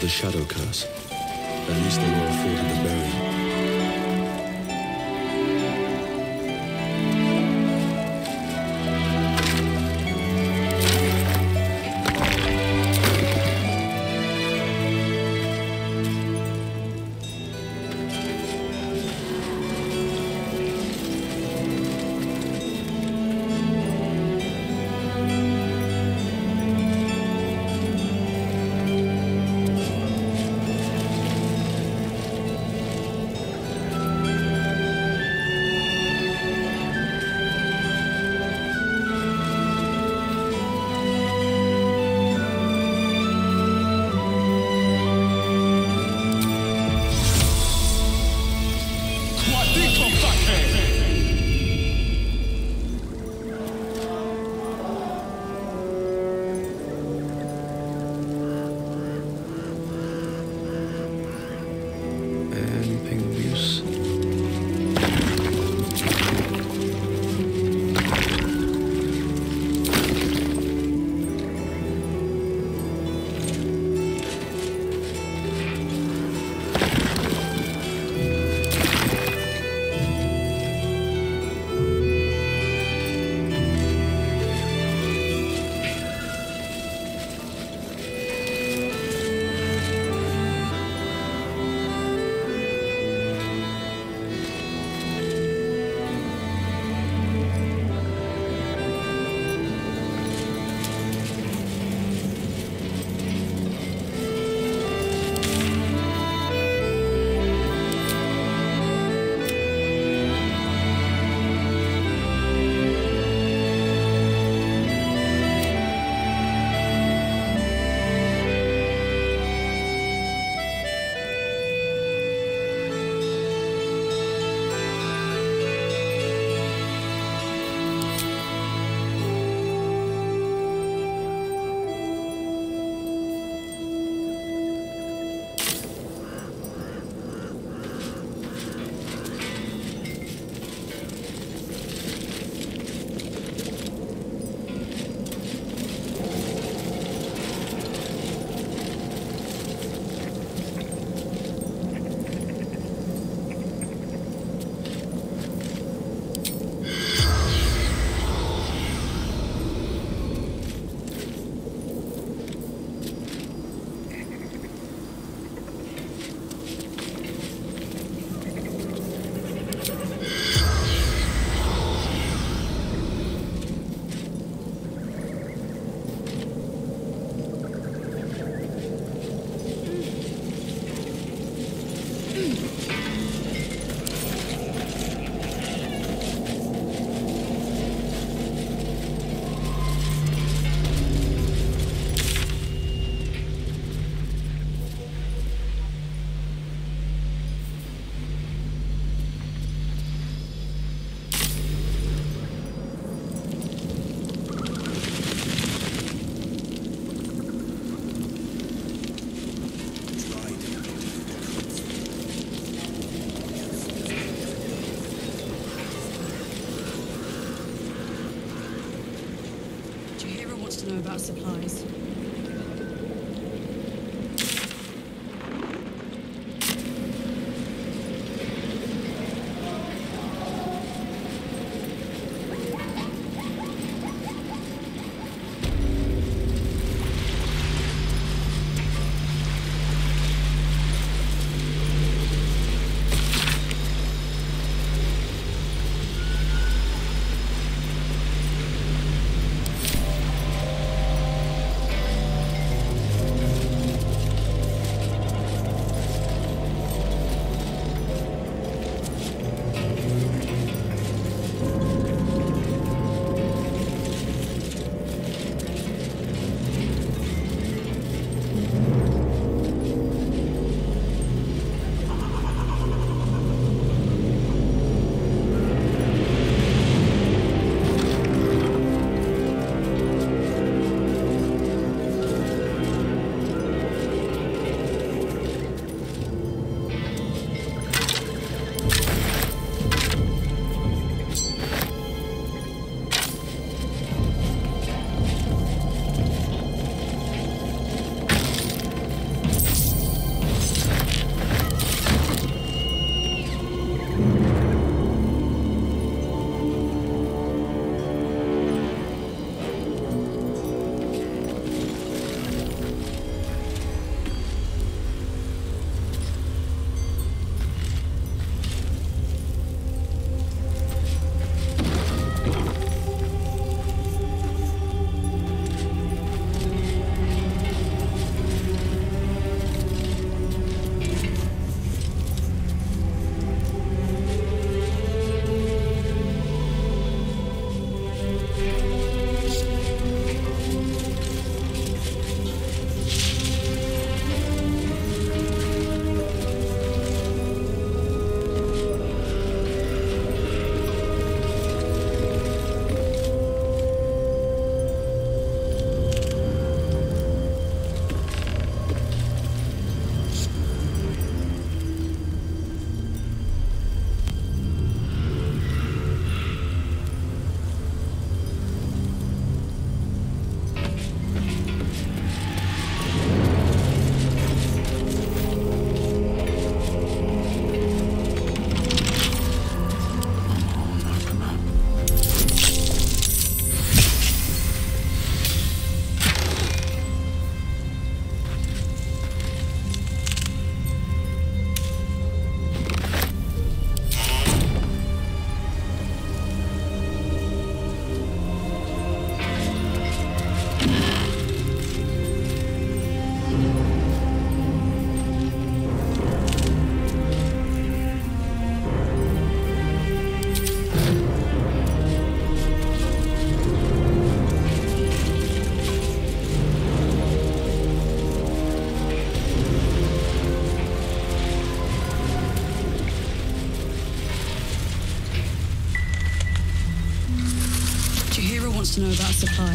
the Shadow Curse. At least they were afforded the burial.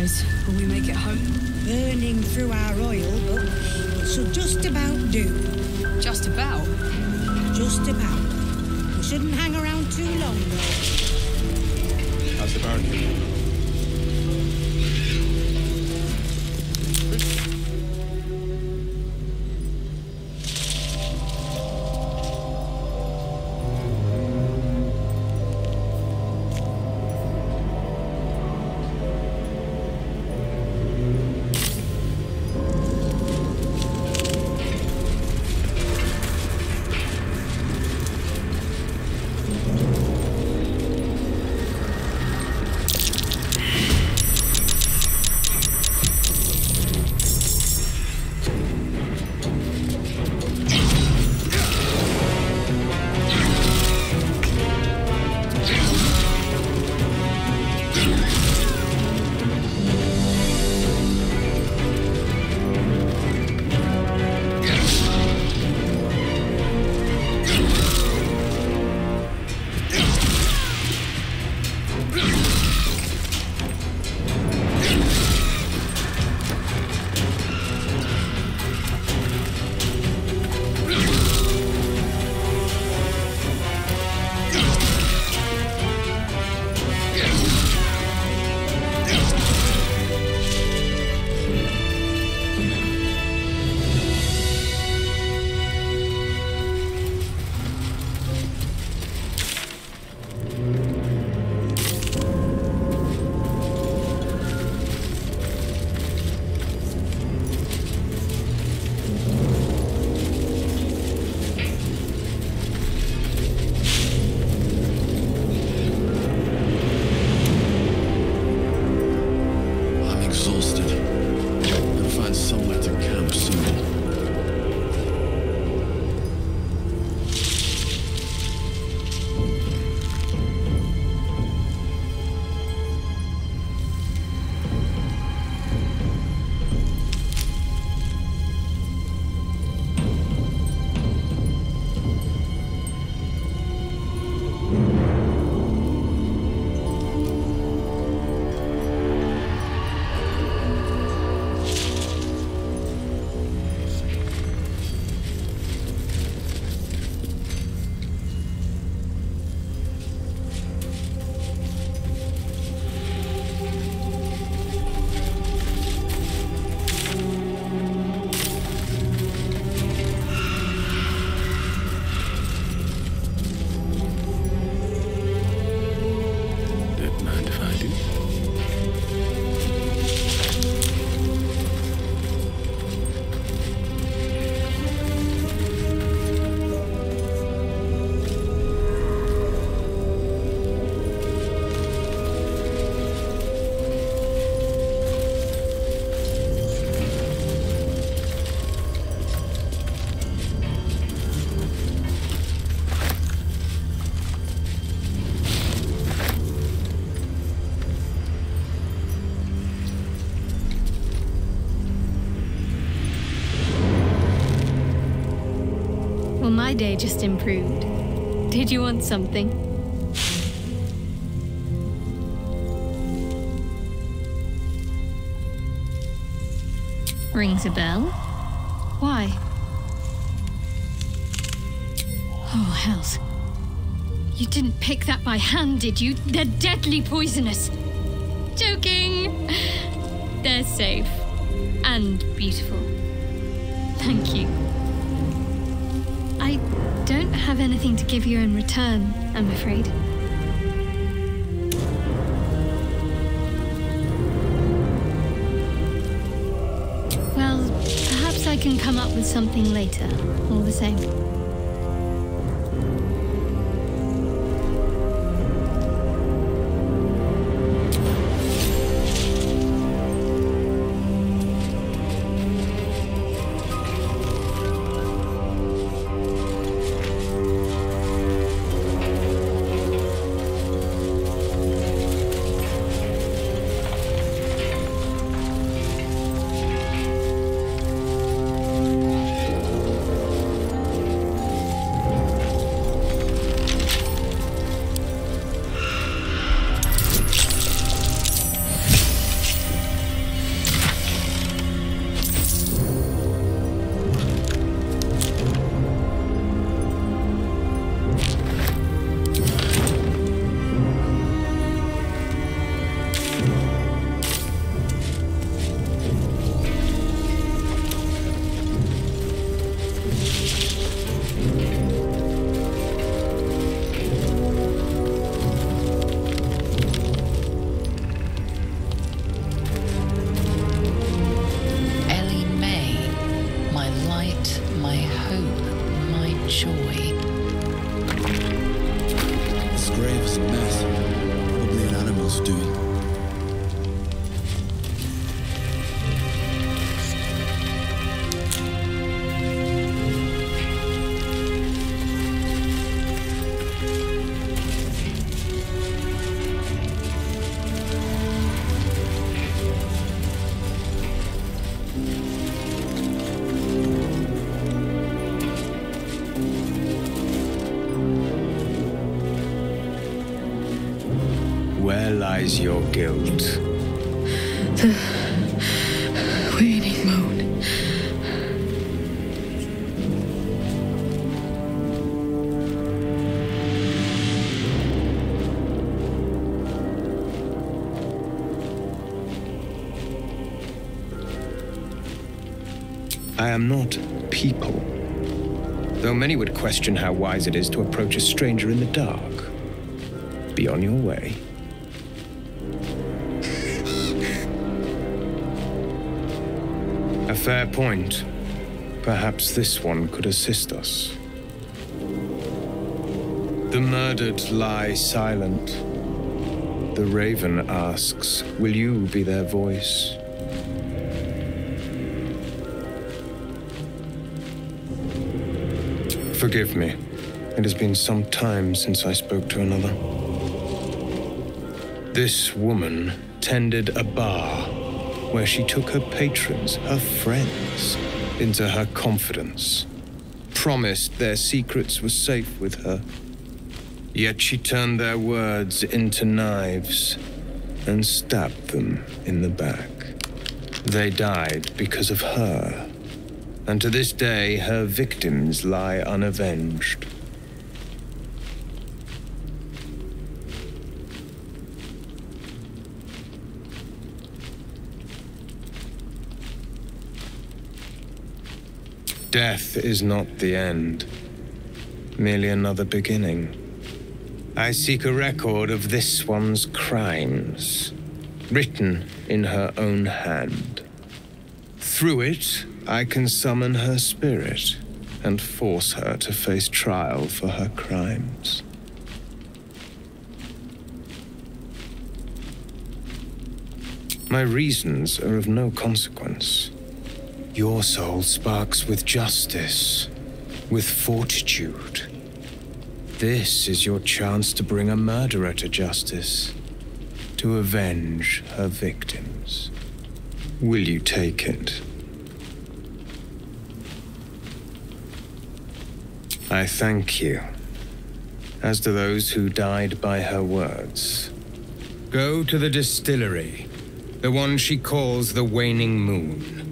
About supplies. Will we make it home? Burning through our oil, but it should just about do. Just about. Just about. We shouldn't hang around too long, though. How's the barricade? Day just improved. Did you want something? Rings a bell? Why? Oh, hells. You didn't pick that by hand, did you? They're deadly poisonous. Joking! They're safe. And beautiful. I'm afraid. Well, perhaps I can come up with something later, all the same. Guilt? Waning moon. I am not people. Though many would question how wise it is to approach a stranger in the dark. Be on your way. Fair point. Perhaps this one could assist us. The murdered lie silent. The raven asks, Will you be their voice? Forgive me. It has been some time since I spoke to another. This woman tended a bar where she took her patrons, her friends, into her confidence, promised their secrets were safe with her. Yet she turned their words into knives and stabbed them in the back. They died because of her, and to this day her victims lie unavenged. Death is not the end, merely another beginning. I seek a record of this one's crimes, written in her own hand. Through it, I can summon her spirit and force her to face trial for her crimes. My reasons are of no consequence. Your soul sparks with justice, with fortitude. This is your chance to bring a murderer to justice, to avenge her victims. Will you take it? I thank you, as do those who died by her words. Go to the distillery, the one she calls the Waning Moon.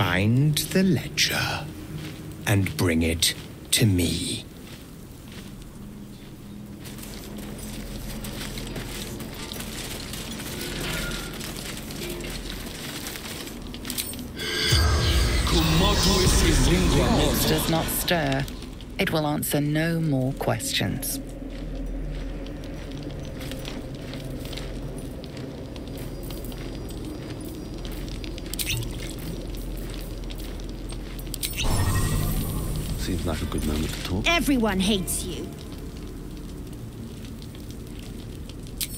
Find the ledger and bring it to me. Does not stir. It will answer no more questions. A good moment to talk. Everyone hates you.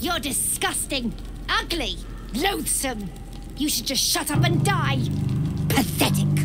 You're disgusting, ugly, loathsome. You should just shut up and die. Pathetic.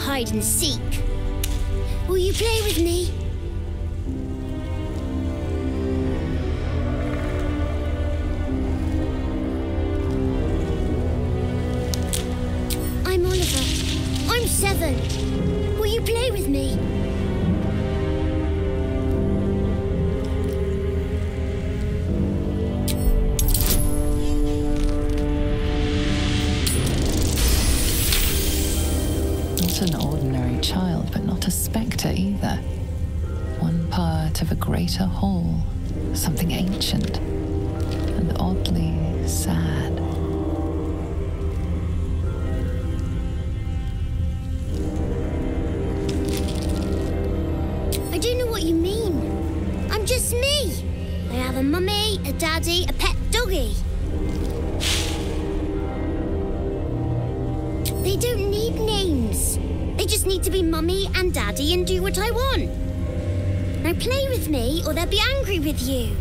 hide and seek. Will you play with me? or they'll be angry with you.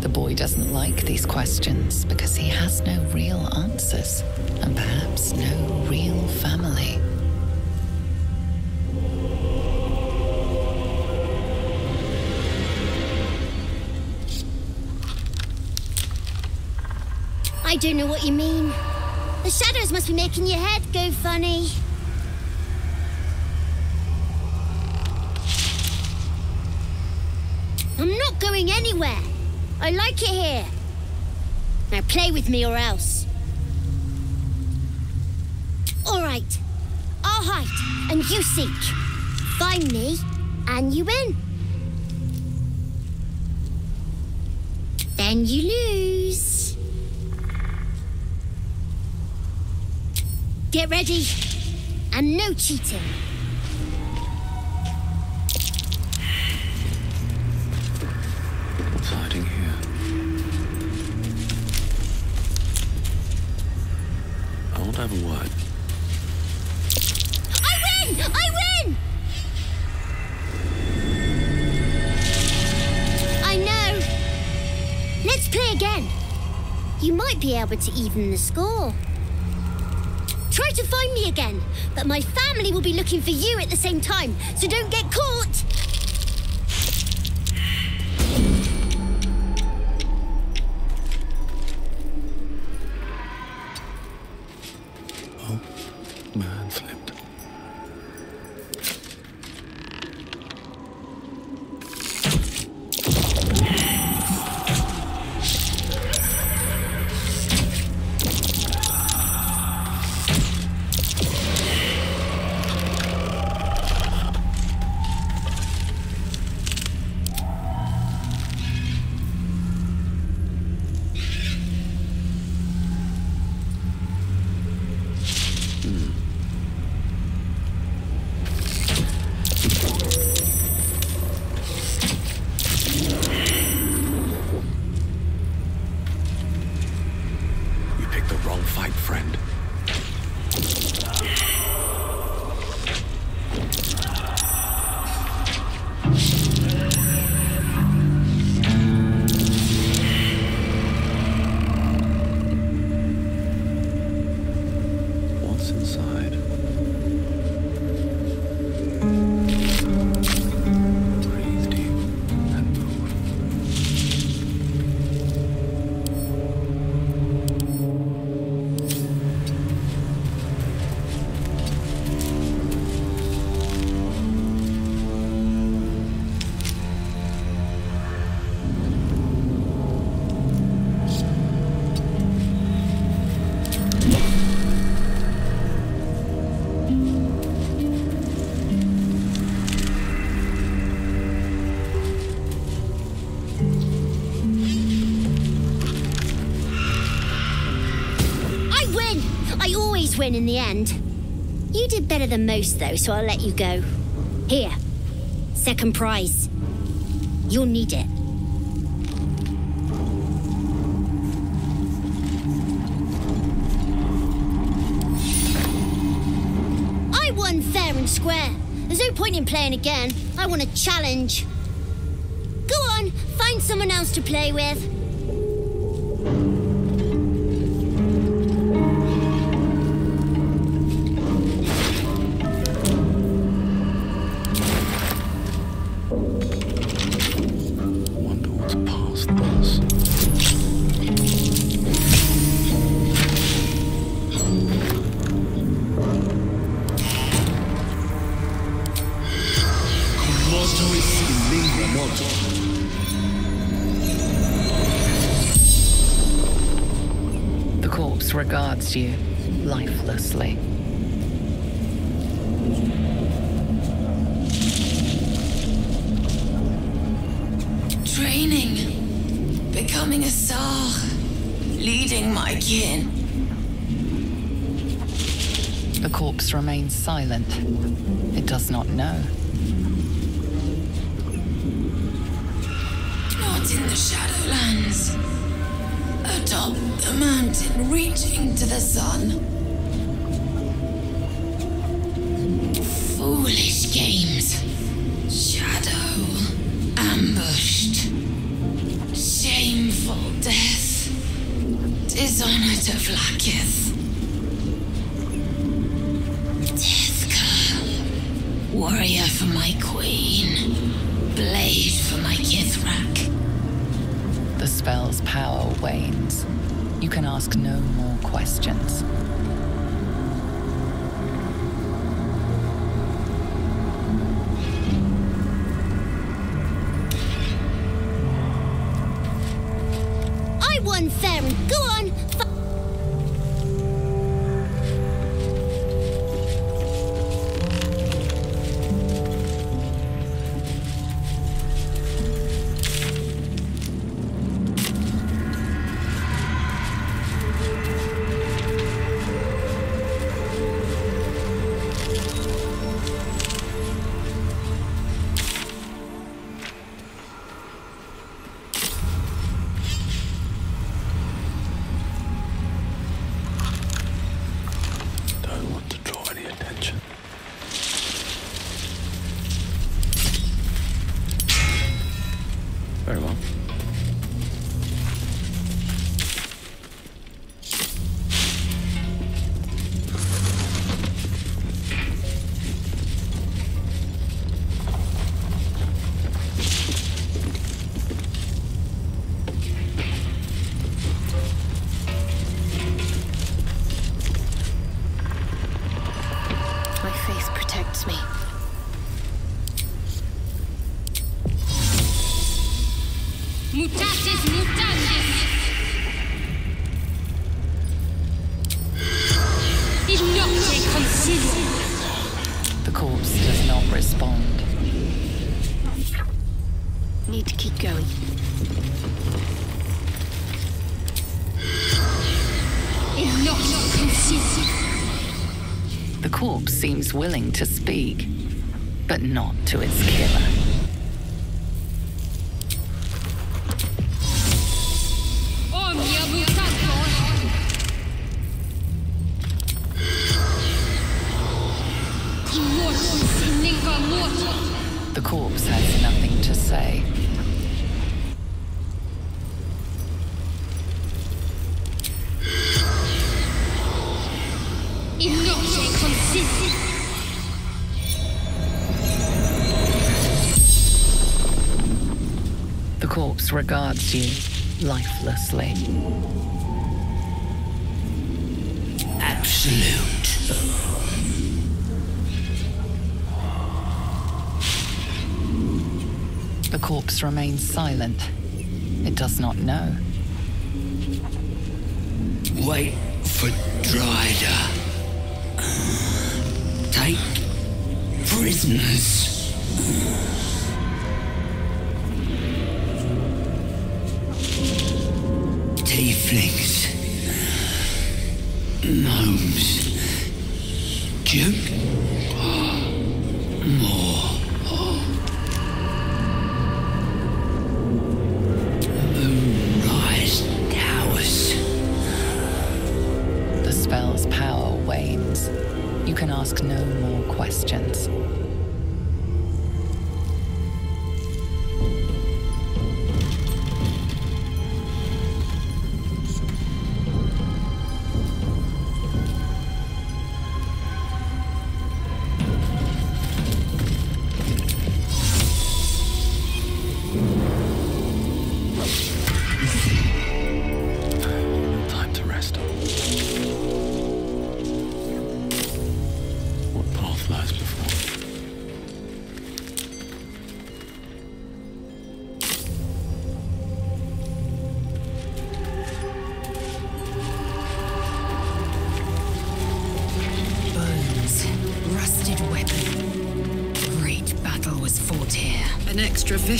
The boy doesn't like these questions because he has no real answers and perhaps no real family. I don't know what you mean. The shadows must be making your head go funny. like it here. Now play with me or else. All right. I'll hide and you seek. Find me and you win. Then you lose. Get ready. And no cheating. Have. I win! I win! I know. Let's play again. You might be able to even the score. Try to find me again, but my family will be looking for you at the same time, so don't get caught. In the end. You did better than most, though, so I'll let you go. Here, second prize. You'll need it. I won fair and square. There's no point in playing again. I want a challenge. Go on, find someone else to play with. Training. Becoming a Sar. Leading my kin. The corpse remains silent. It does not know. Not in the Shadowlands. Atop the mountain, reaching to the sun. Foolish games. Dishonor to Vlaakith. Deathka. Warrior for my queen. Blade for my Kithrak. The spell's power wanes. You can ask no more questions. willing to you lifelessly. Absolute. The corpse remains silent. It does not know. Wait for Dryda. Take prisoners. Tieflings. Gnomes.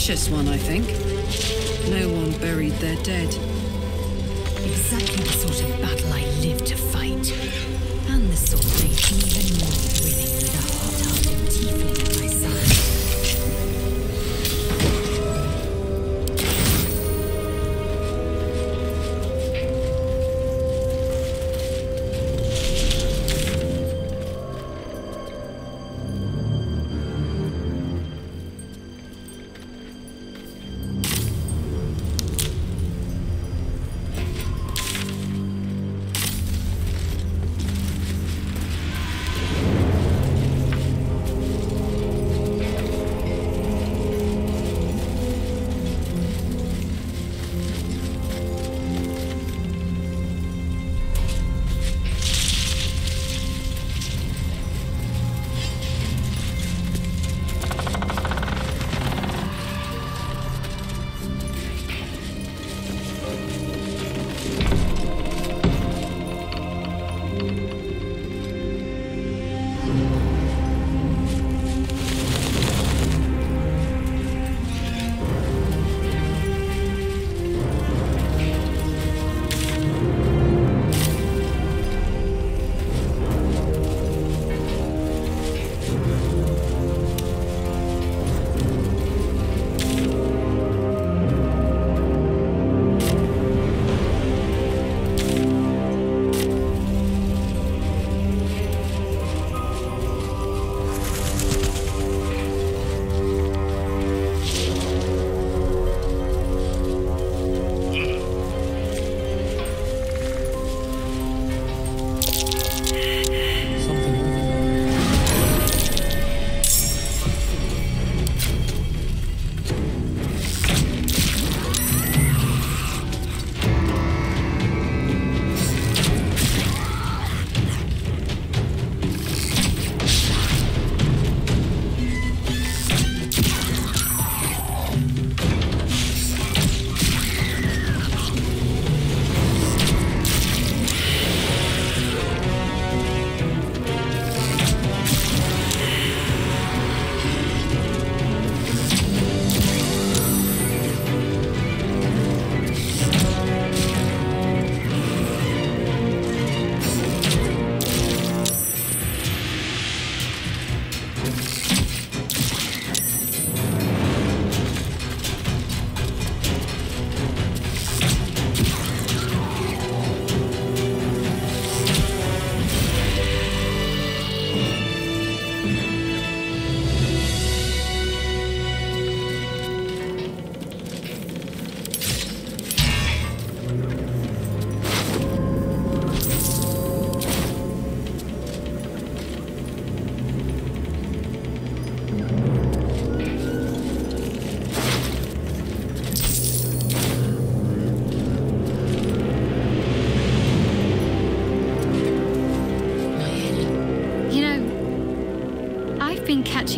vicious one, I think. No one buried their dead.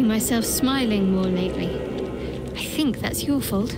Myself smiling more lately. I think that's your fault.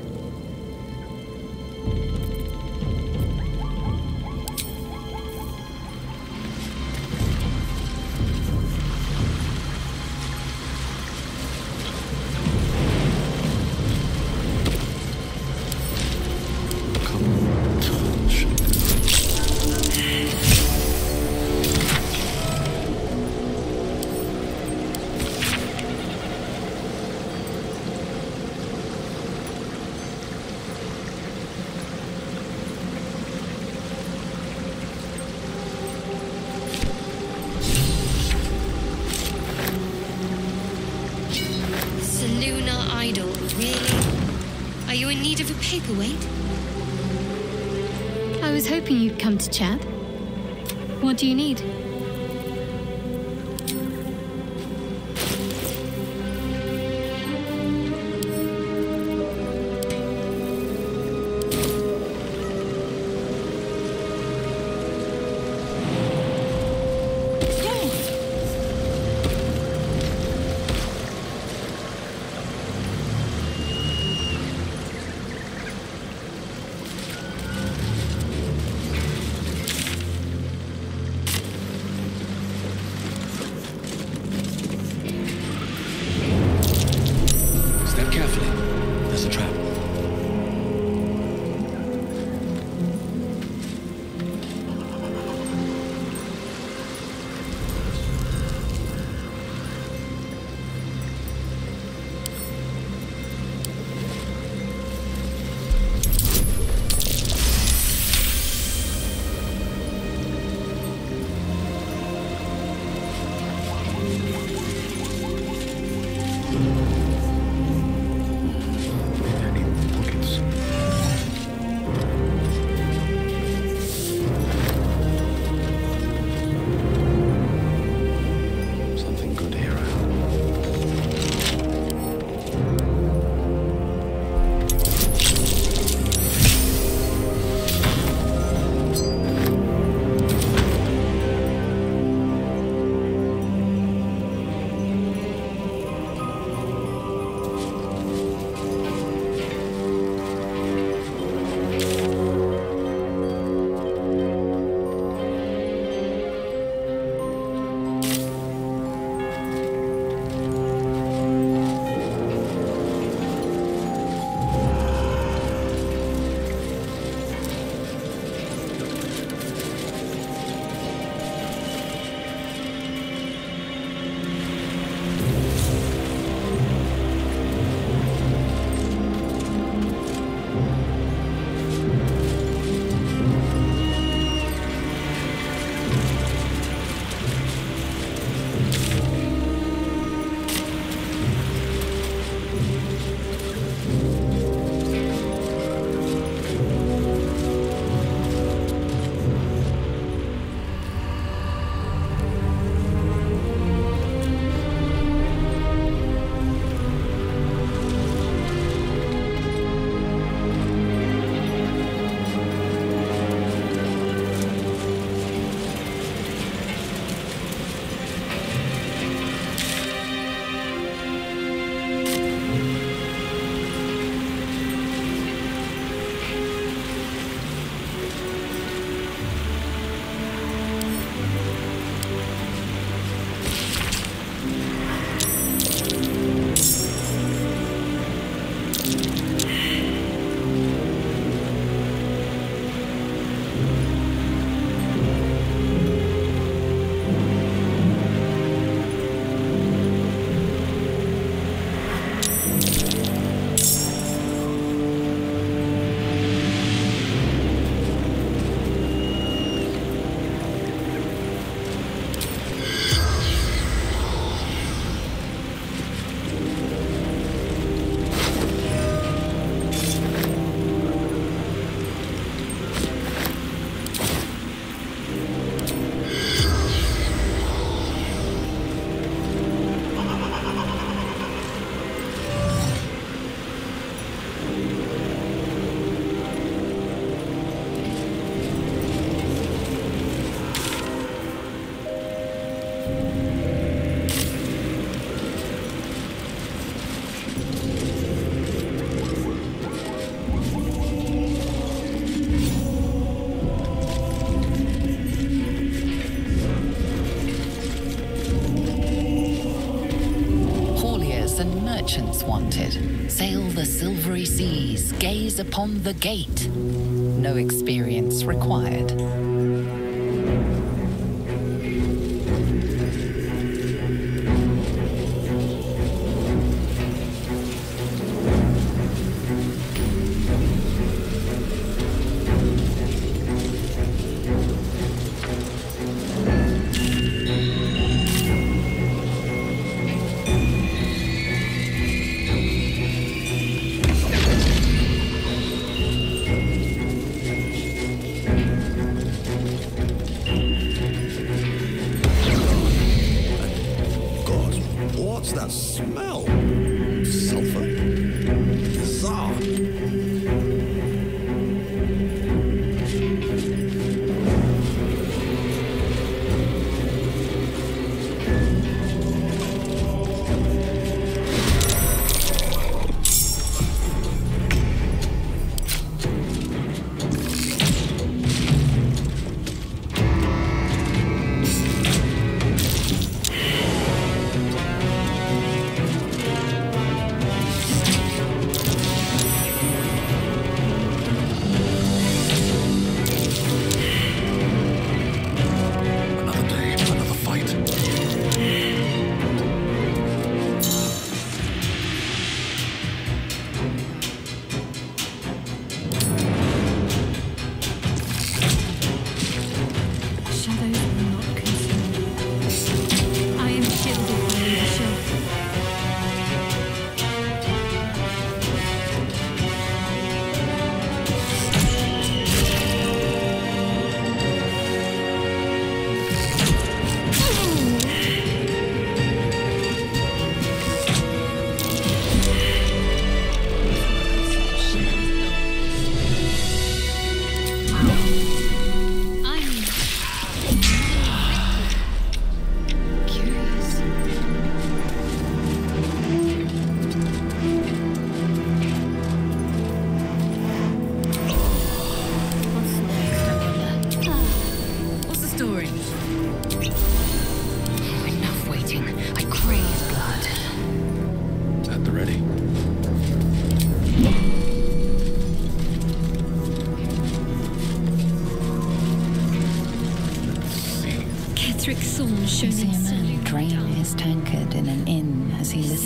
Upon the gate. No experience required.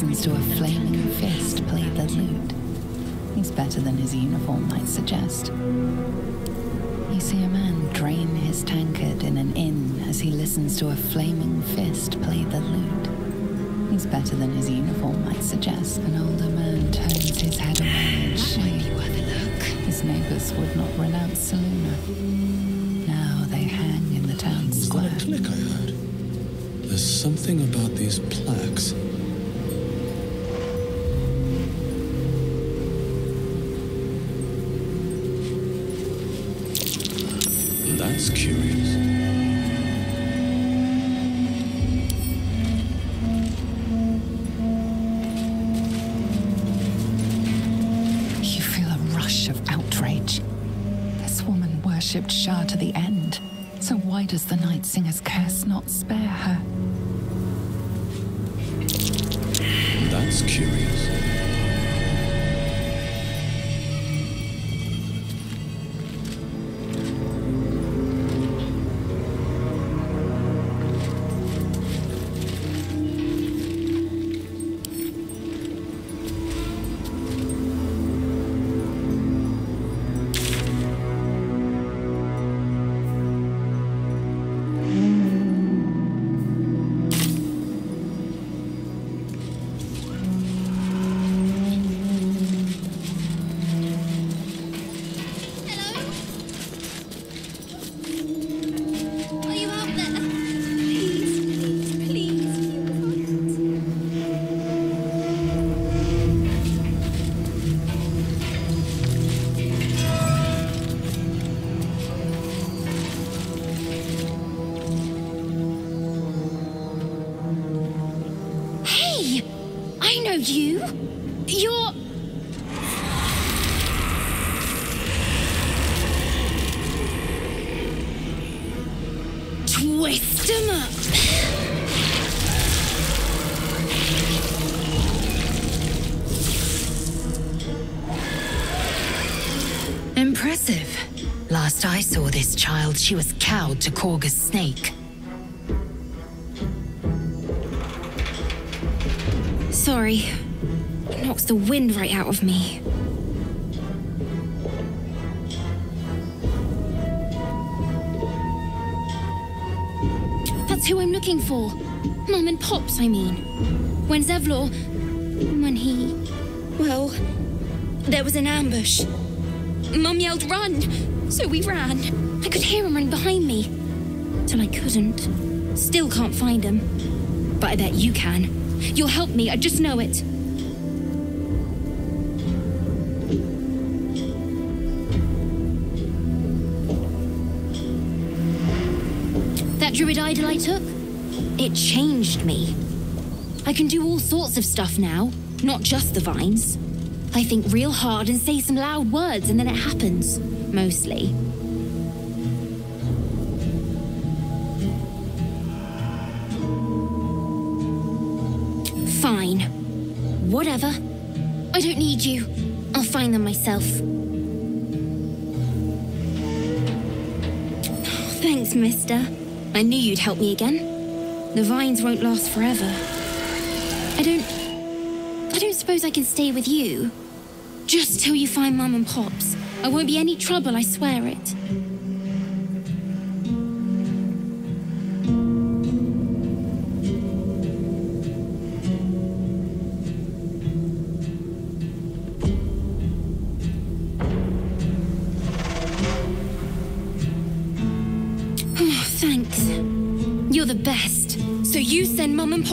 Listens to a flaming fist play the lute. He's better than his uniform might suggest. You see a man drain his tankard in an inn as he listens to a flaming fist play the lute. He's better than his uniform might suggest. An older man turns his head away in shame. His neighbors would not renounce Selûne. Now they hang in the town square. click, I heard. There's something about these plaques. know you. You're... Twist him up. Impressive. Last I saw this child, she was cowed to Kagha's snake. It knocks the wind right out of me. That's who I'm looking for. Mum and Pops, I mean. When Zevlor. When he. Well. There was an ambush. Mum yelled, run! So we ran. I could hear him running behind me. Till I couldn't. Still can't find him. But I bet you can. You'll help me, I just know it. That druid idol I took? It changed me. I can do all sorts of stuff now, not just the vines. I think real hard and say some loud words, and then it happens. Mostly. Myself. Thanks, mister. I knew you'd help me again. The vines won't last forever. I don't. I don't suppose I can stay with you. Just till you find Mum and Pops. I won't be any trouble, I swear it.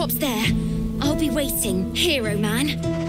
Mum there. I'll be waiting, hero man.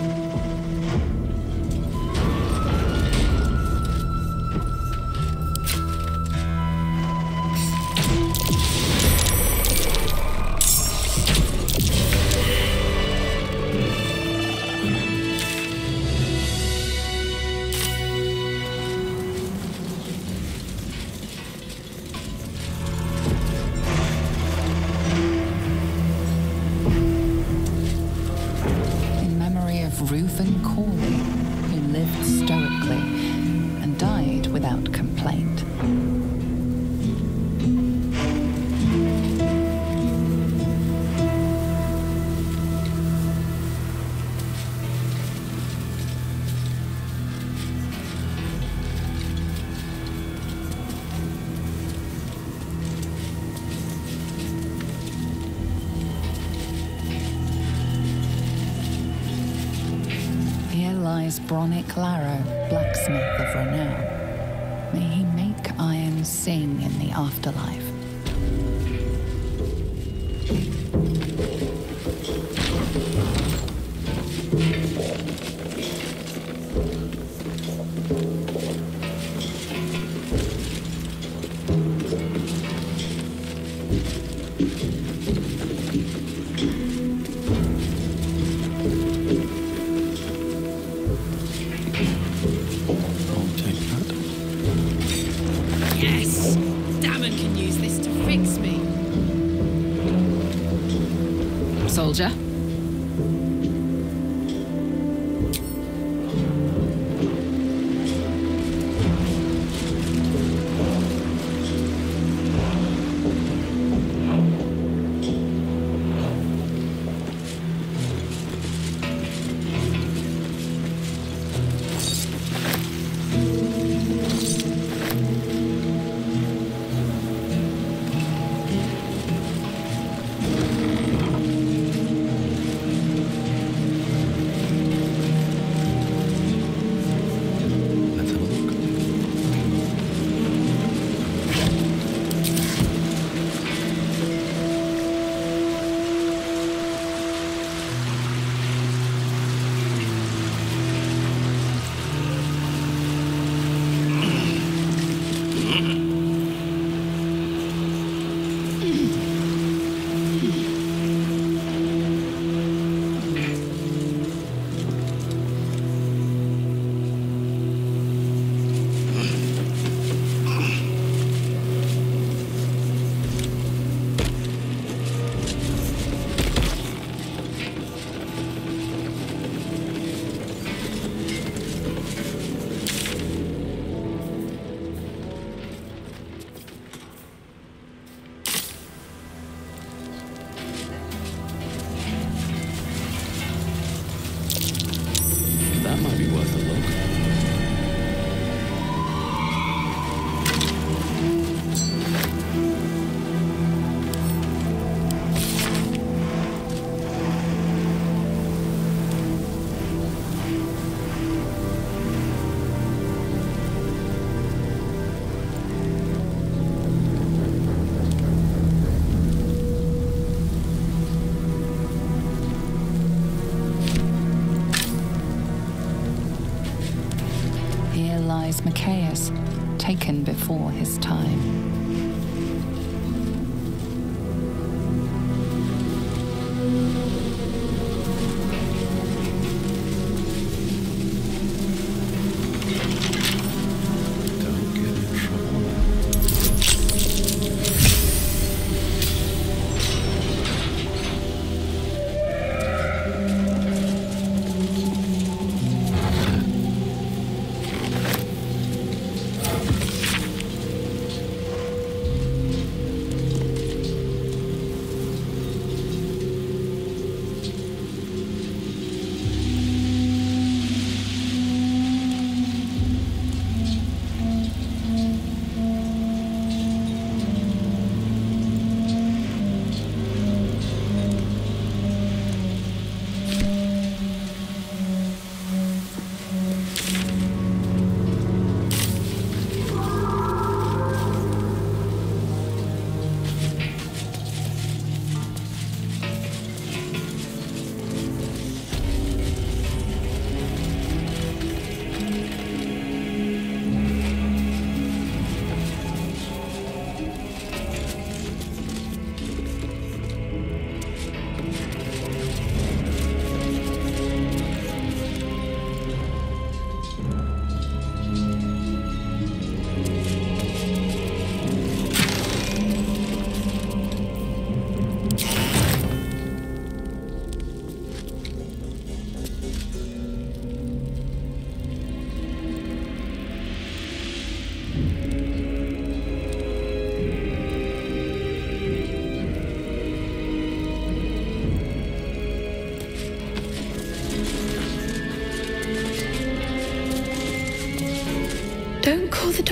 Before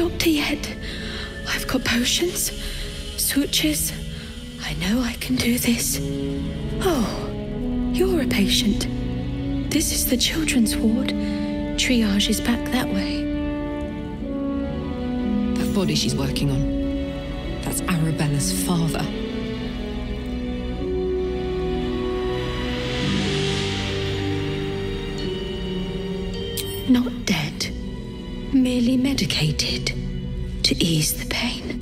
doctor yet. I've got potions, sutures. I know I can do this. Oh, you're a patient. This is the children's ward. Triage is back that way. That body she's working on. That's Arabella's father. Medicated to ease the pain.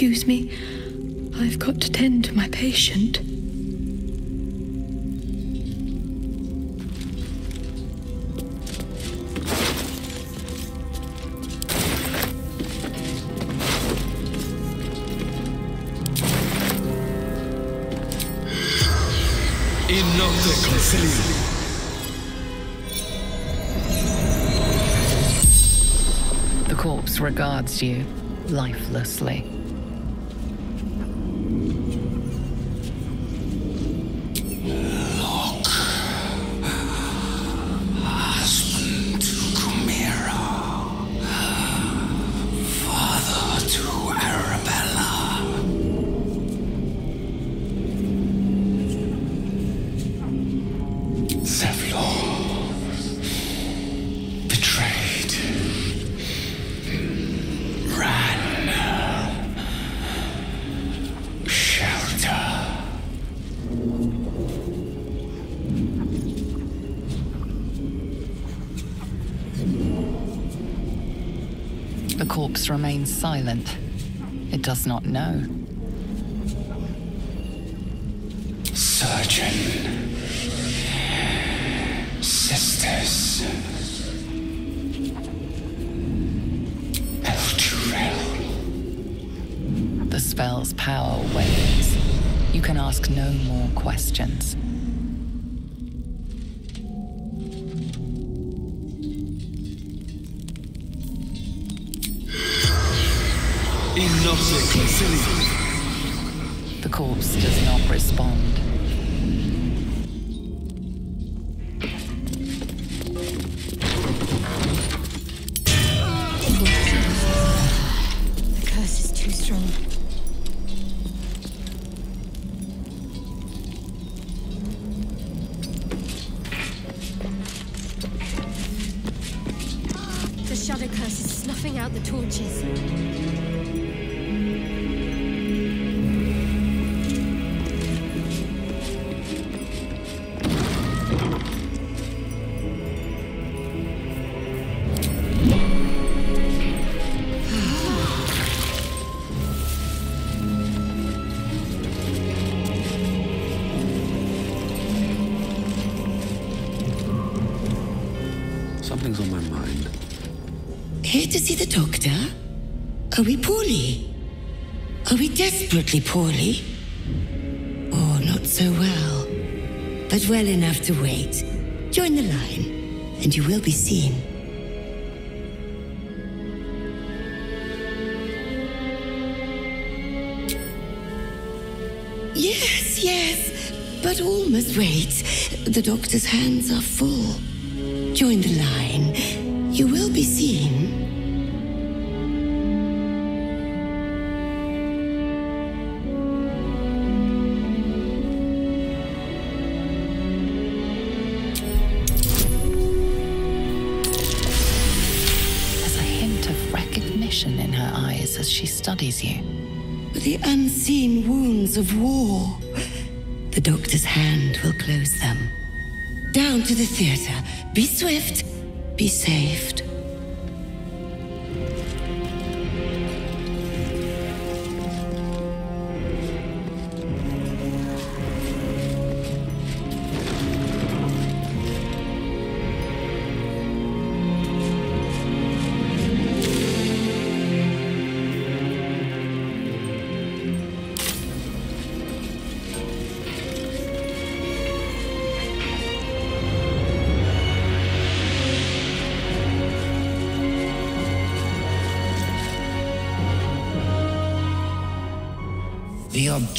Excuse me, I've got to tend to my patient. In nocte. The corpse regards you lifelessly. Not know. The corpse does not respond. The curse is too strong. The shadow curse is snuffing out the torches. Poorly? or not so well. But well enough to wait. Join the line, and you will be seen. Yes, yes, but all must wait. The doctor's hands are full. Join the line. You will be seen. Studies you. The unseen wounds of war. The doctor's hand will close them. Down to the theater. Be swift. Be saved.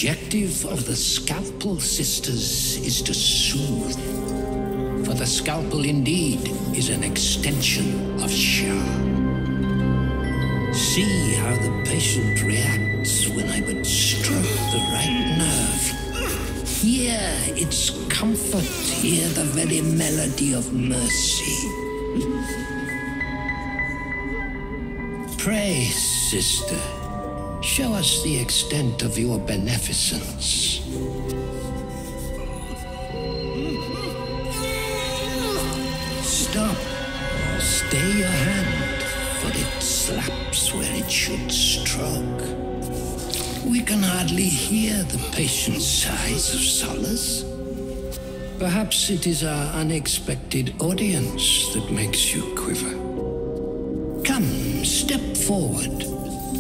Objective of the Scalpel Sisters is to soothe. For the scalpel indeed is an extension of Shar. See how the patient reacts when I would stroke the right nerve. Hear its comfort, hear the very melody of mercy. Pray, sister, show us the extent of your beneficence. Stop. Stay your hand, for it slaps where it should stroke. We can hardly hear the patient sighs of solace. Perhaps it is our unexpected audience that makes you quiver. Come, step forward.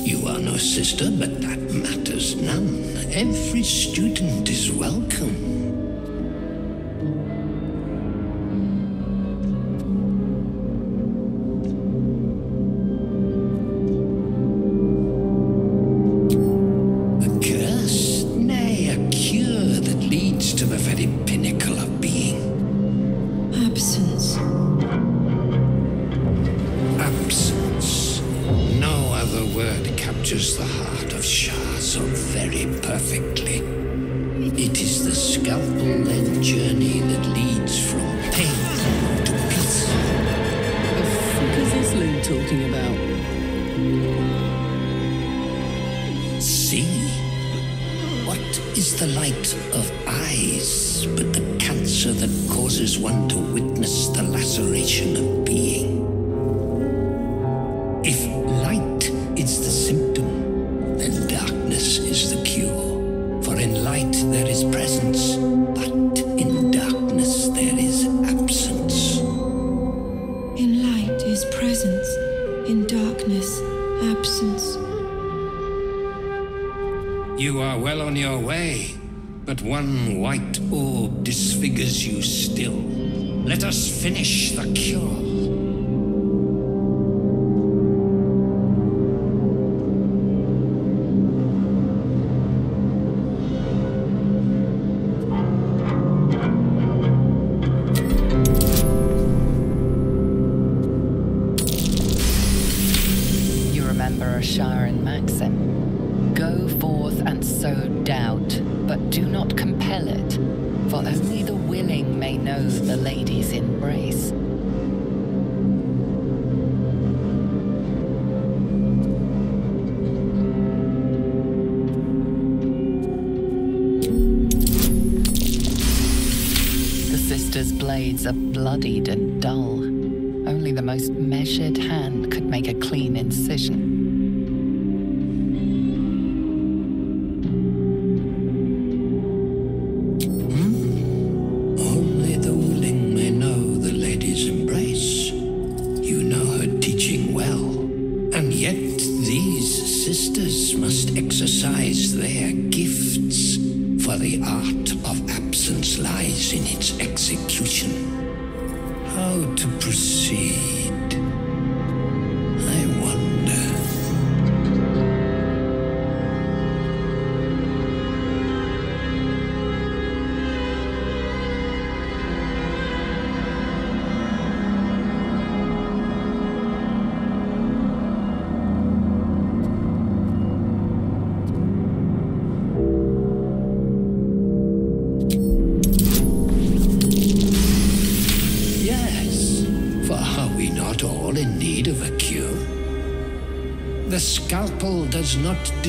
You are no sister, but that matters none. Every student is welcome. Other word captures the heart of Shar so very perfectly. It is the scalpel-led journey that leads from pain to peace. The fuck is this loon talking about? See? What is the light of eyes but the cancer that causes one to witness the laceration of being?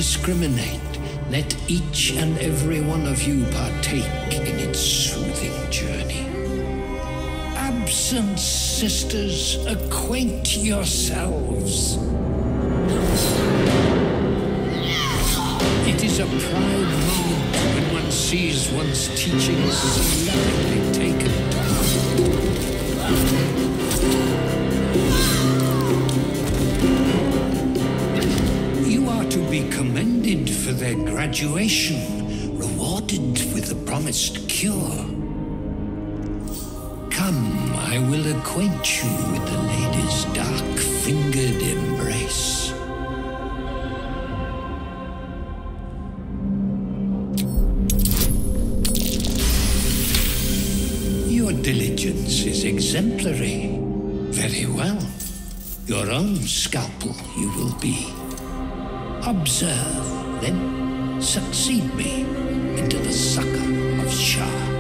Discriminate. Let each and every one of you partake in its soothing journey. Absent sisters, acquaint yourselves. It is a proud moment when one sees one's teachings so lovingly graduation, rewarded with the promised cure. Come, I will acquaint you with the lady's dark fingered embrace. Your diligence is exemplary. Very well. Your own scalpel you will be. Observe, then succeed me into the succor of Shar.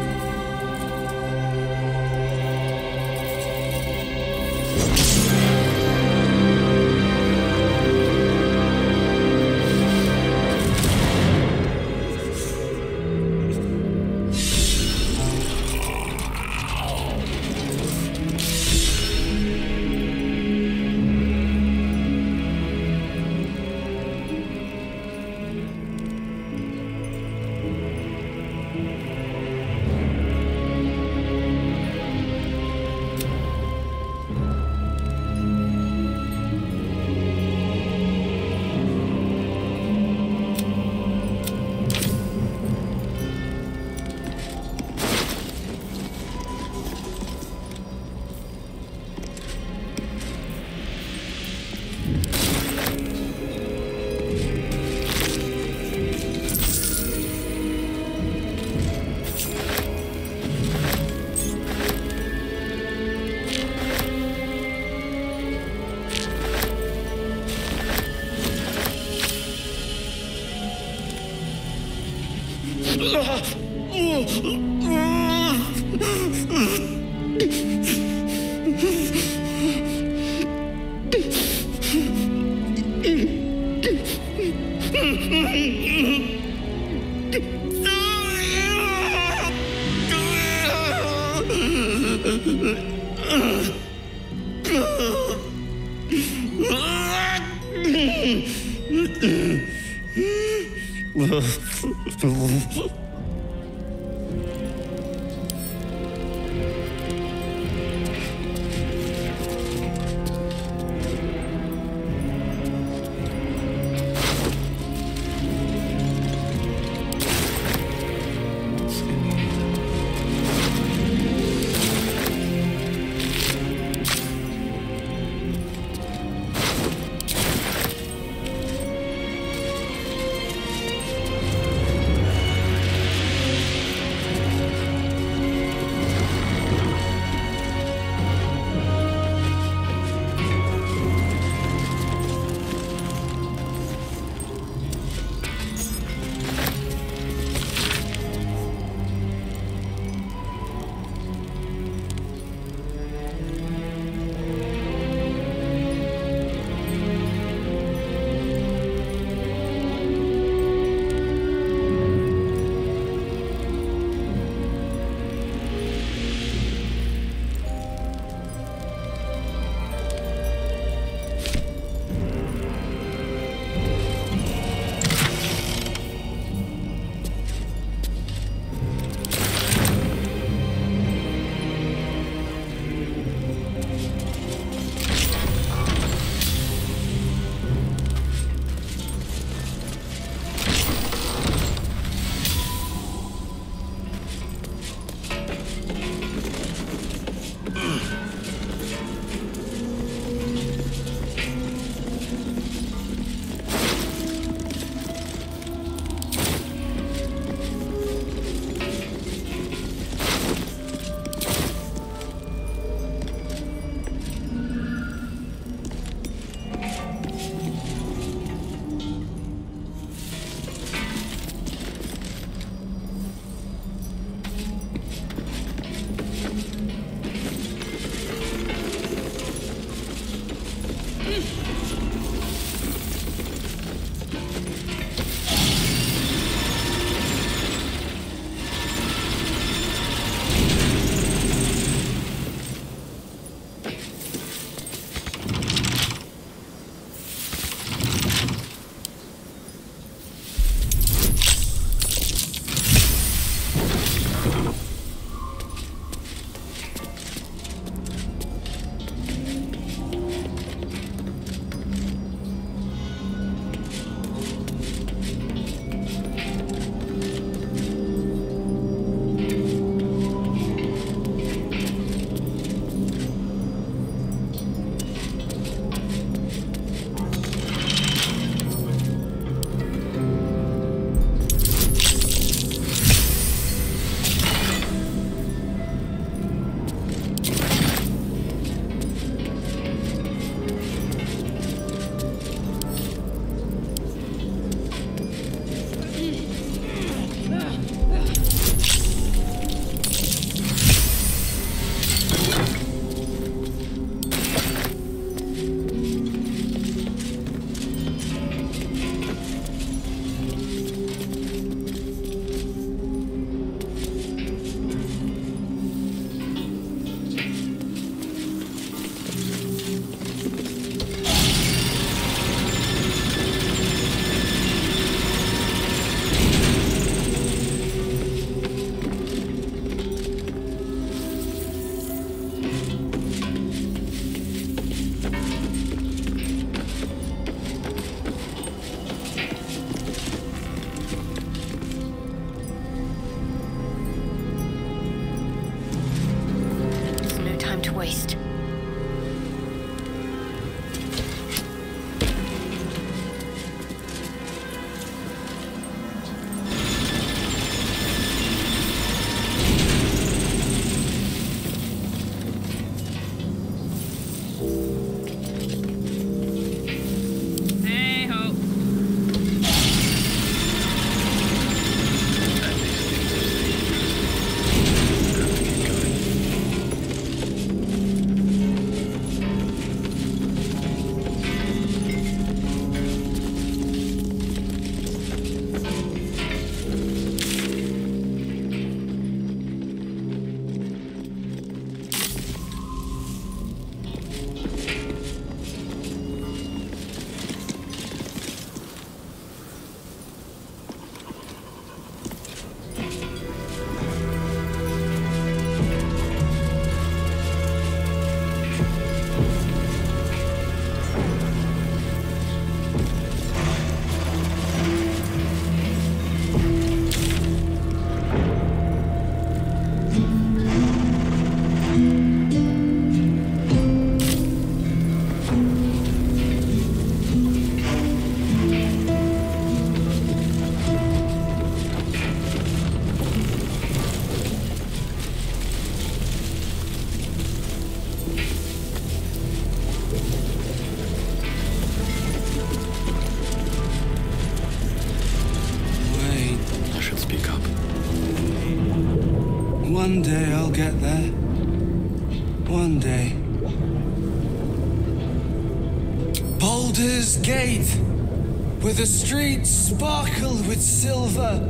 sparkle with silver,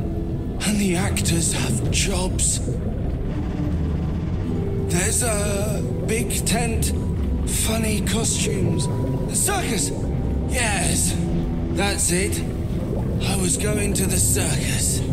and the actors have jobs. There's a big tent, funny costumes, the circus. Yes, that's it. I was going to the circus.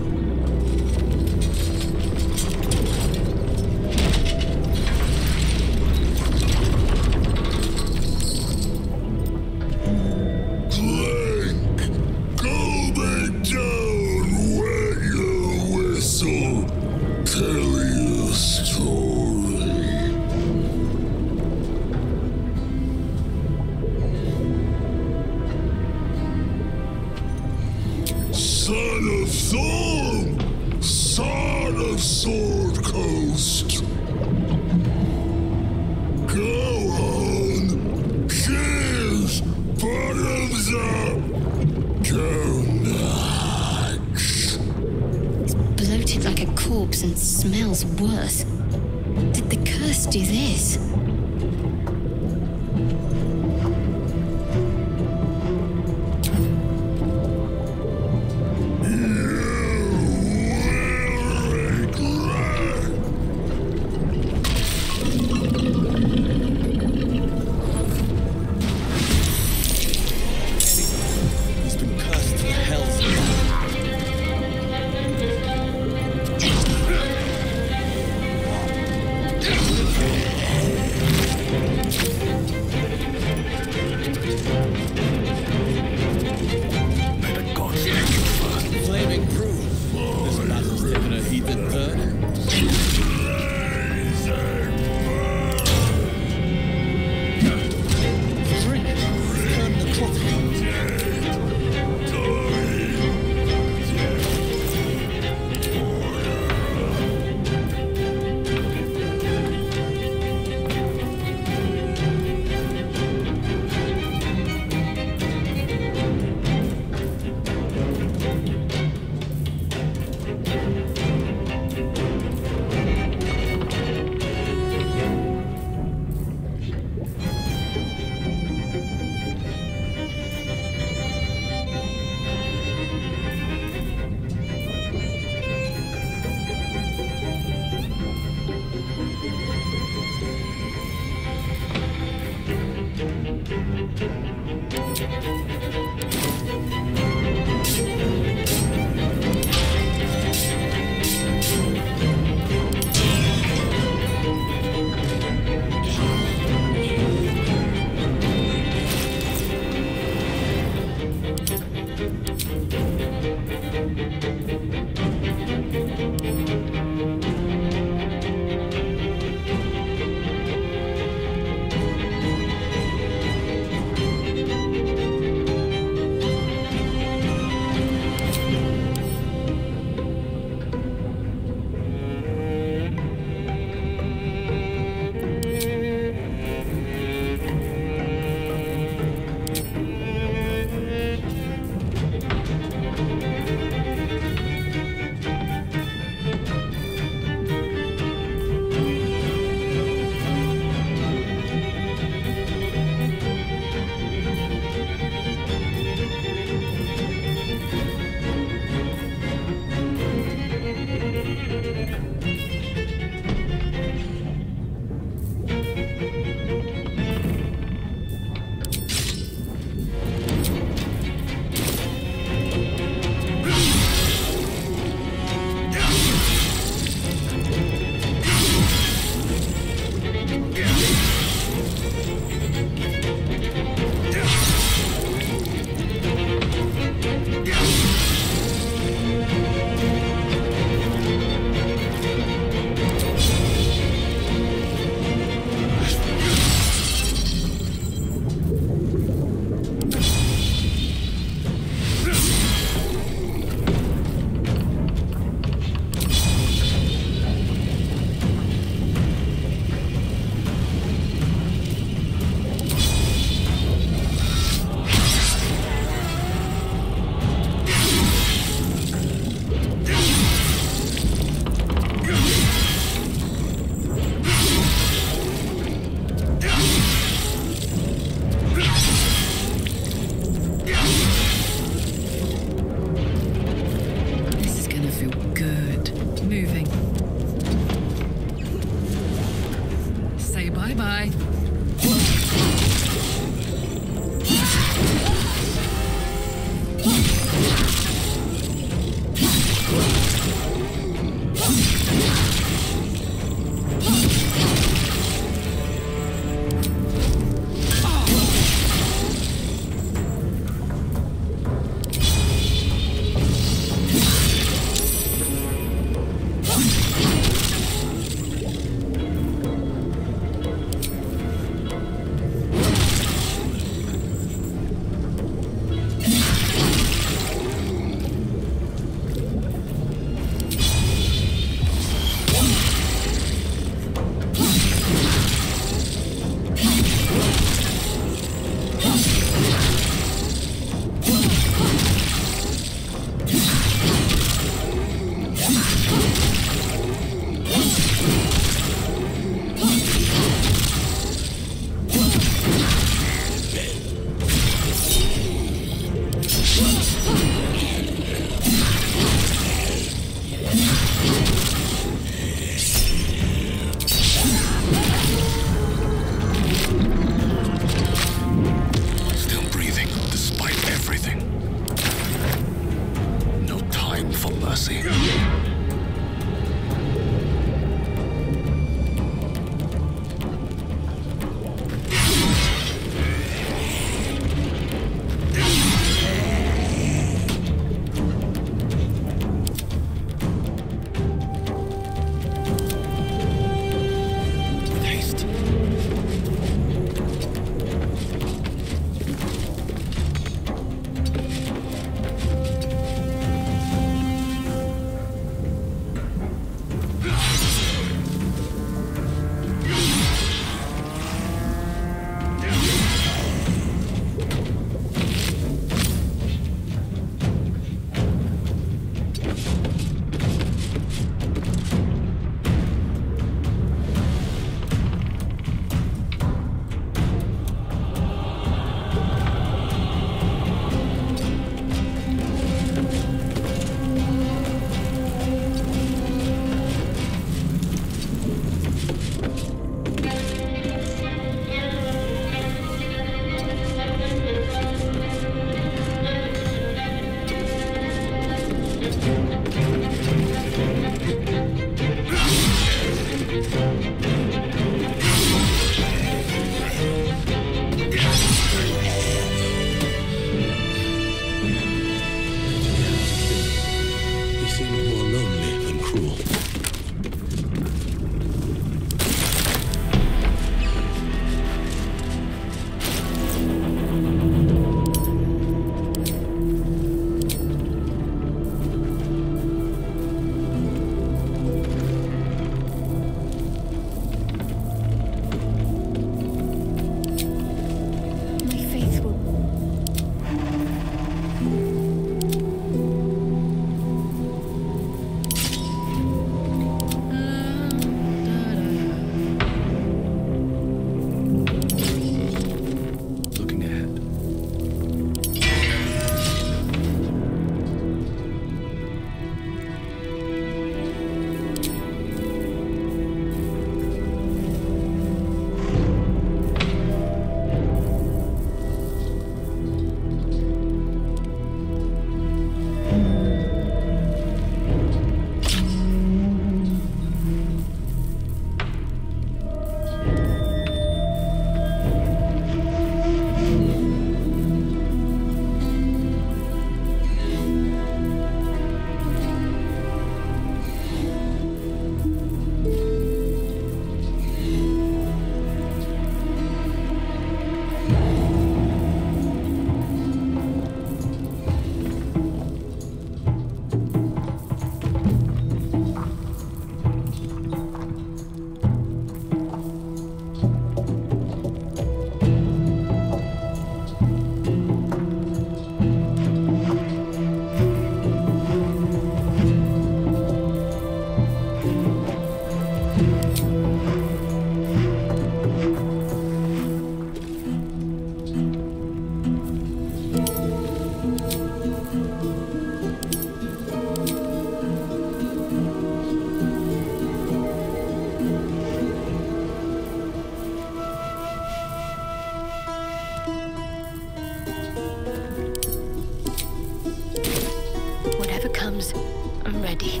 I'm ready.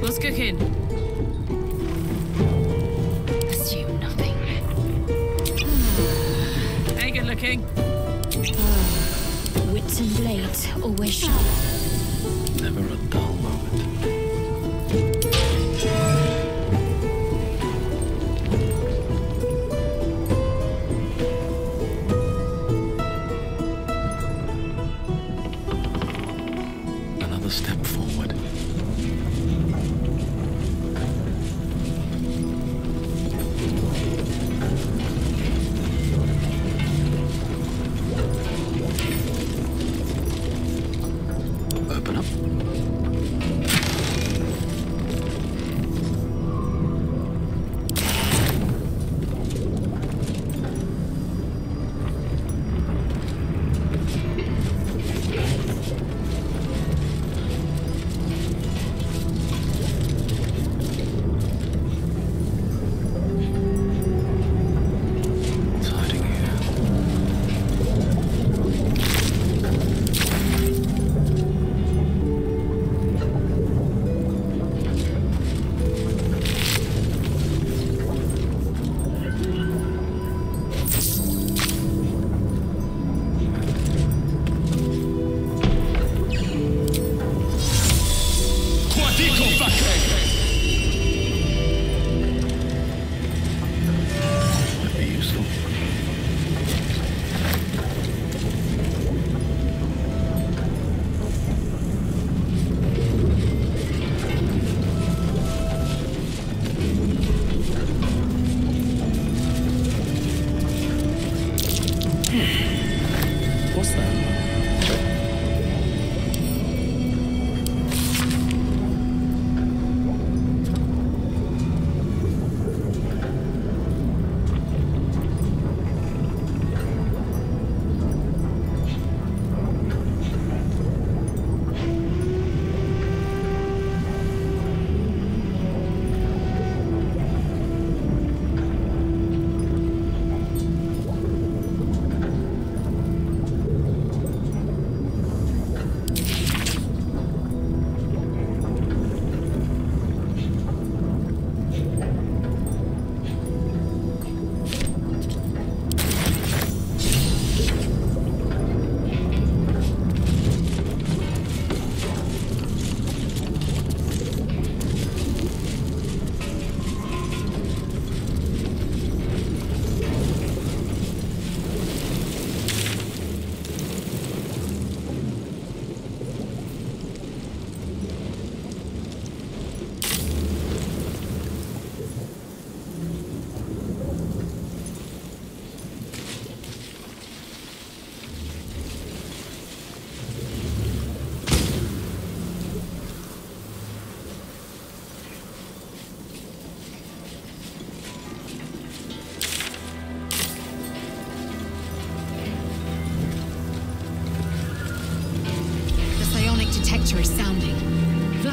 What's cooking? Assume nothing. Hey, good looking. Wits and blades, always sharp. Never a dull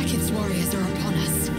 Blackhead's warriors are upon us.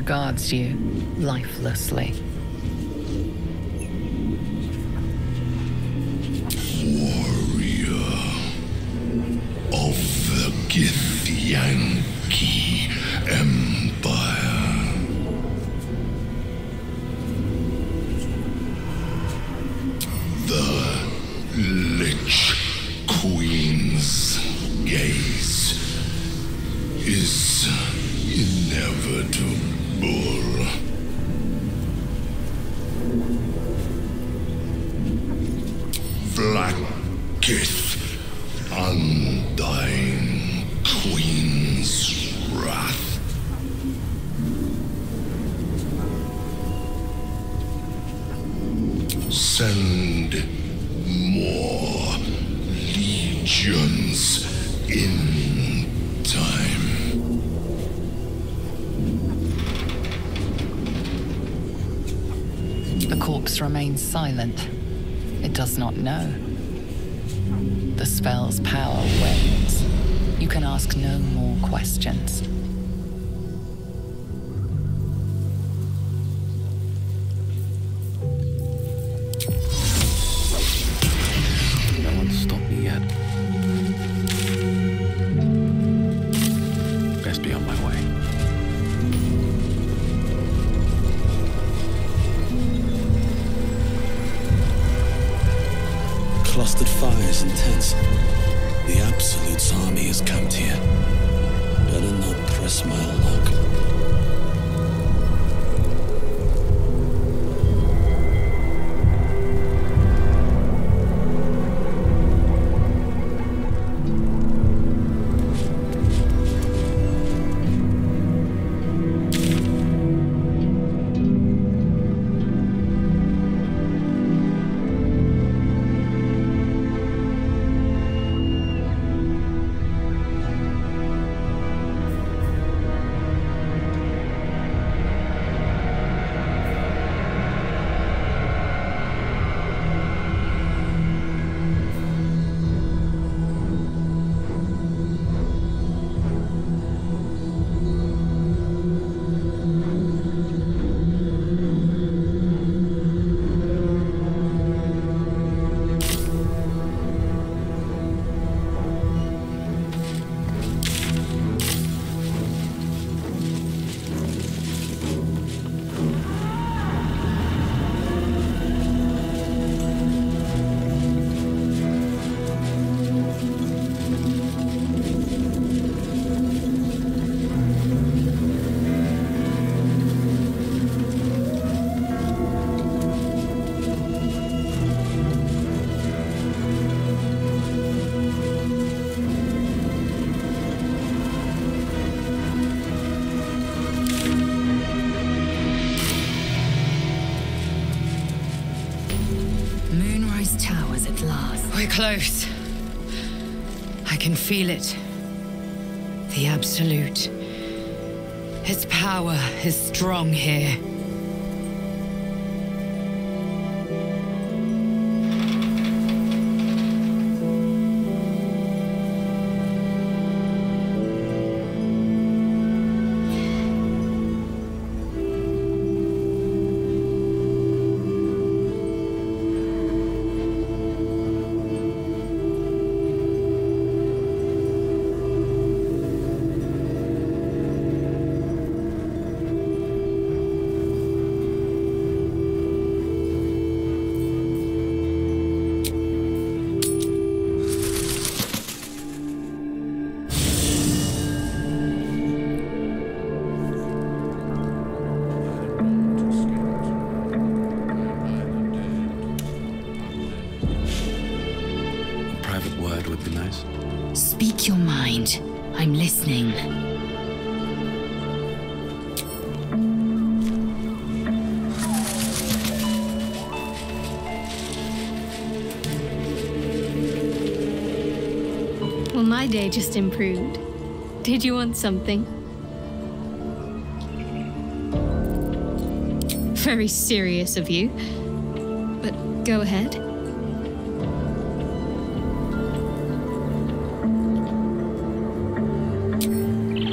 Regards you lifelessly. Send more legions in time. The corpse remains silent. It does not know. The spell's power wanes. You can ask no more questions. It. The Absolute. Its power is strong here. My day just improved. Did you want something? Very serious of you. But go ahead.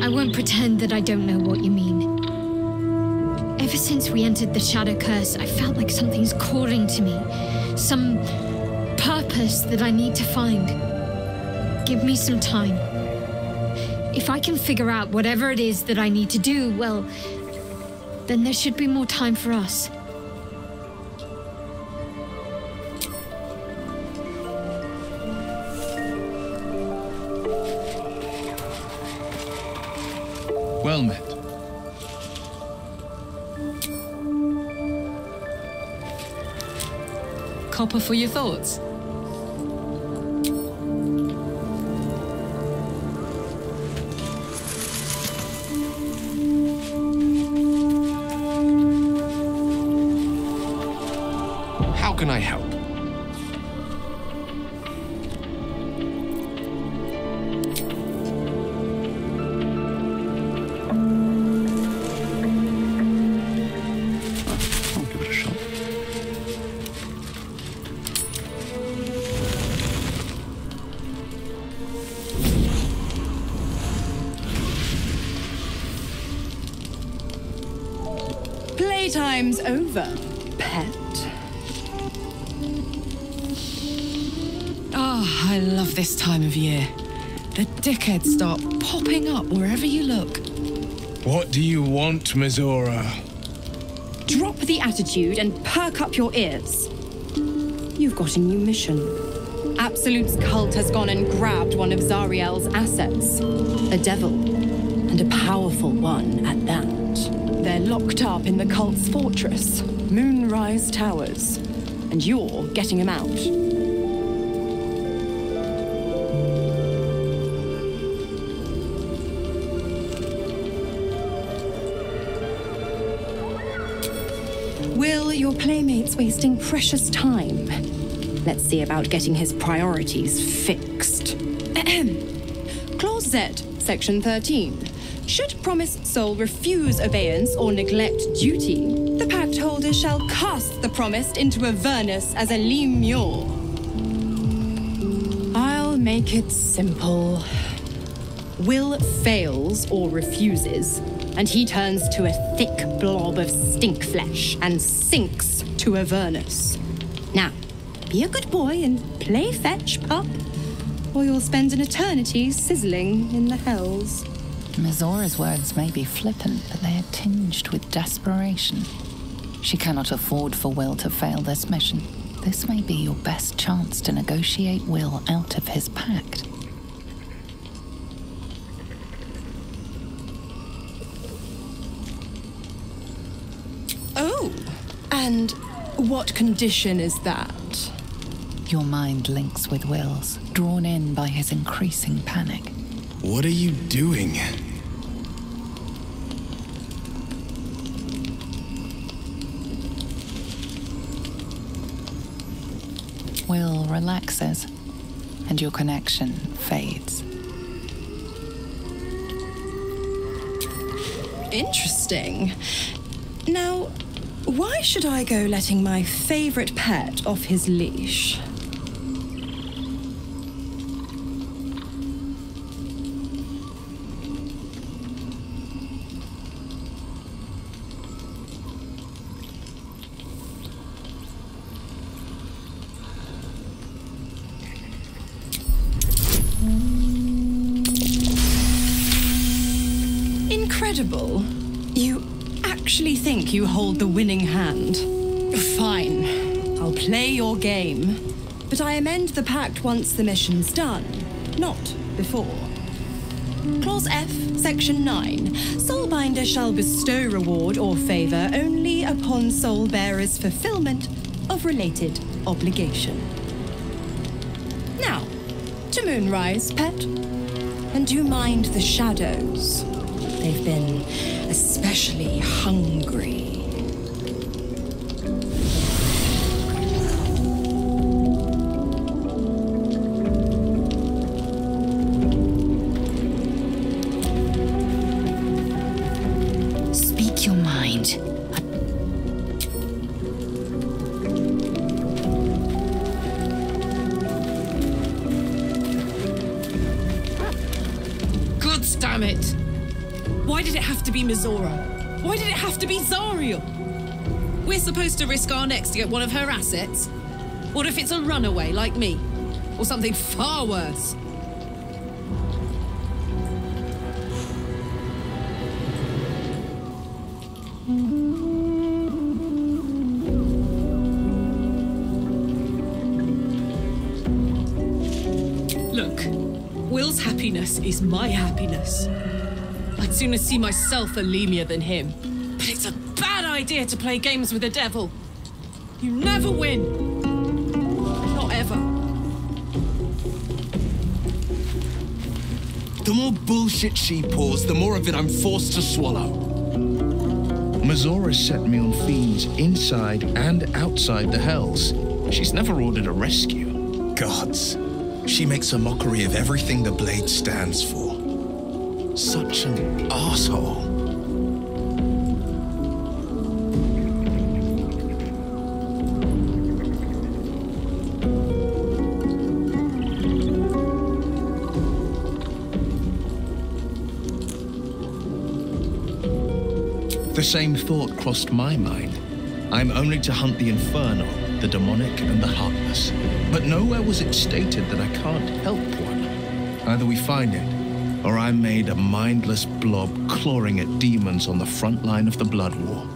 I won't pretend that I don't know what you mean. Ever since we entered the Shadow Curse, I felt like something's calling to me. Some purpose that I need to find. Give me some time. If I can figure out whatever it is that I need to do, well, then there should be more time for us. Well met. Copper for your thoughts. Want, Mizora? Drop the attitude and perk up your ears. You've got a new mission. Absolute's cult has gone and grabbed one of Zariel's assets. A devil, and a powerful one at that. They're locked up in the cult's fortress, Moonrise Towers, and you're getting him out. Wasting precious time. Let's see about getting his priorities fixed. Clause Z, Section 13. Should promised soul refuse obeyance or neglect duty, the pact holder shall cast the promised into Avernus as a lemure. I'll make it simple. Wyll fails or refuses, and he turns to a thick blob of stink flesh and sinks to Avernus. Now, be a good boy and play fetch, pup, or you'll spend an eternity sizzling in the hells. Mizora's words may be flippant, but they are tinged with desperation. She cannot afford for Wyll to fail this mission. This may be your best chance to negotiate Wyll out of his pact. Oh, and what condition is that? Your mind links with Wyll's, drawn in by his increasing panic. What are you doing? Wyll relaxes, and your connection fades. Interesting. Now, why should I go letting my favorite pet off his leash? The pact once the mission's done, not before. Clause F, Section 9. Soulbinder shall bestow reward or favour only upon soul bearer's fulfillment of related obligation. Now, to Moonrise, pet. And do mind the shadows. They've been especially hungry. Necks to get one of her assets? What if it's a runaway like me? Or something far worse? Look, Wyll's happiness is my happiness. I'd sooner see myself a lemure than him. But it's a bad idea to play games with the devil. You never win. Not ever. The more bullshit she pours, the more of it I'm forced to swallow. Mizora set me on fiends inside and outside the Hells. She's never ordered a rescue. Gods. She makes a mockery of everything the Blade stands for. Such an asshole. Same thought crossed my mind. I'm only to hunt the infernal, the demonic, and the heartless. But nowhere was it stated that I can't help one. Either we find it, or I'm made a mindless blob clawing at demons on the front line of the Blood War.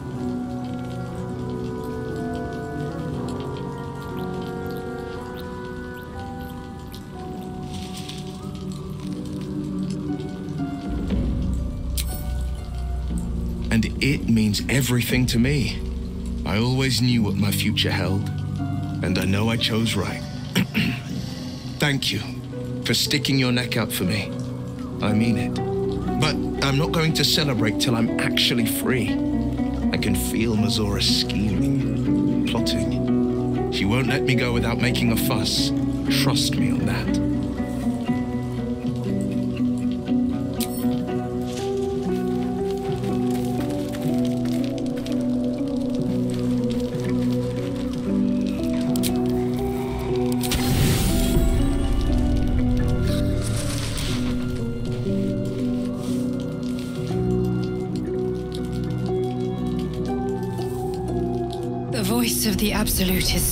Means everything to me. I always knew what my future held, and I know I chose right. Thank you for sticking your neck out for me. I mean it. But I'm not going to celebrate till I'm actually free. I can feel Mizora scheming, plotting. She won't let me go without making a fuss. Trust me on that.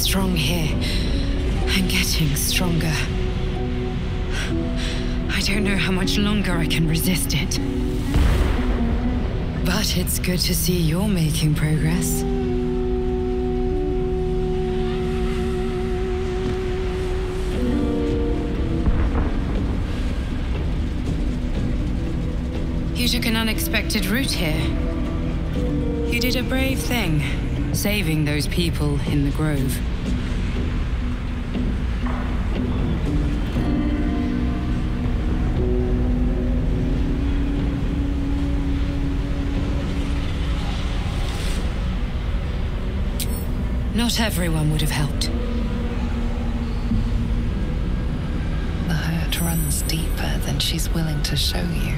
Strong here, and getting stronger. I don't know how much longer I can resist it. But it's good to see you're making progress. You took an unexpected route here. You did a brave thing, saving those people in the grove. Not everyone would have helped. The hurt runs deeper than she's willing to show you.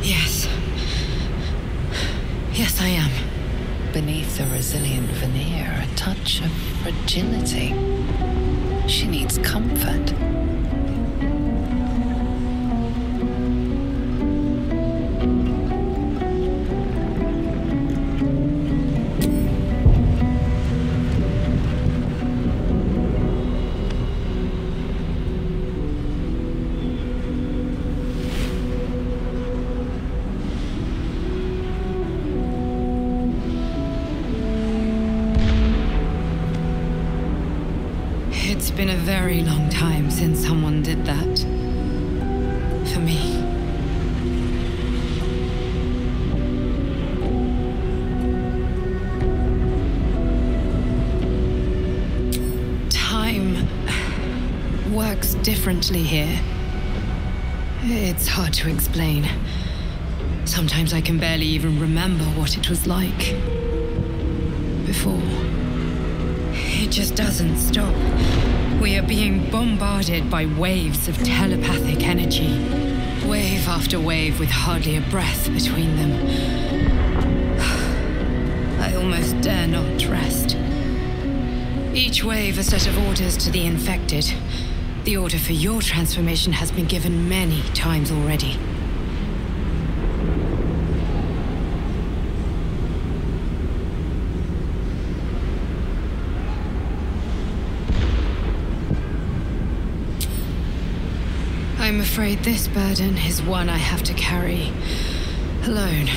Yes. Yes, I am. Beneath the resilient veneer, a touch of fragility. It was like before. It just doesn't stop. We are being bombarded by waves of telepathic energy. Wave after wave with hardly a breath between them. I almost dare not rest. Each wave a set of orders to the infected. The order for your transformation has been given many times already. I'm afraid this burden is one I have to carry alone.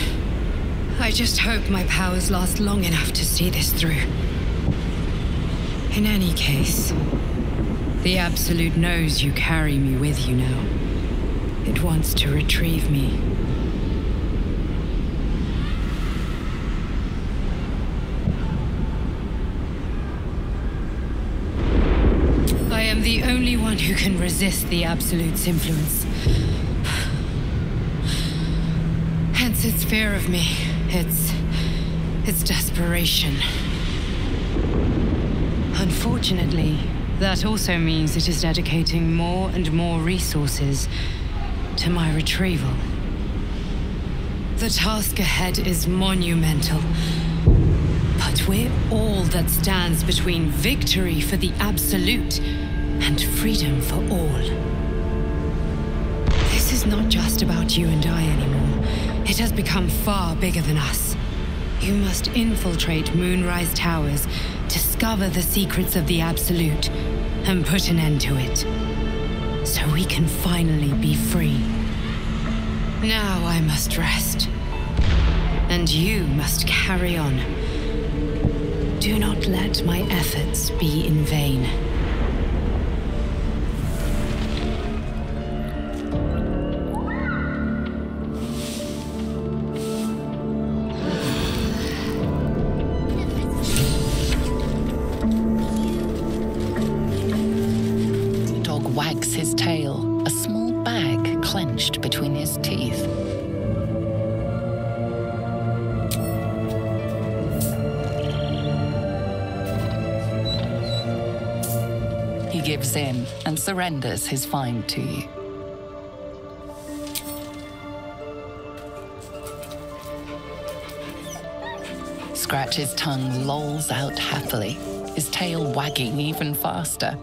I just hope my powers last long enough to see this through. In any case, the Absolute knows you carry me with you now. It wants to retrieve me. I am the only one who can resist the Absolute's influence. Hence its fear of me, its. its desperation. Unfortunately, that also means it is dedicating more and more resources to my retrieval. The task ahead is monumental. But we're all that stands between victory for the Absolute and freedom for all. This is not just about you and I anymore. It has become far bigger than us. You must infiltrate Moonrise Towers, discover the secrets of the Absolute, and put an end to it. So we can finally be free. Now I must rest. And you must carry on. Do not let my efforts be in vain. Surrenders his find to you. Scratch's tongue lolls out happily, his tail wagging even faster.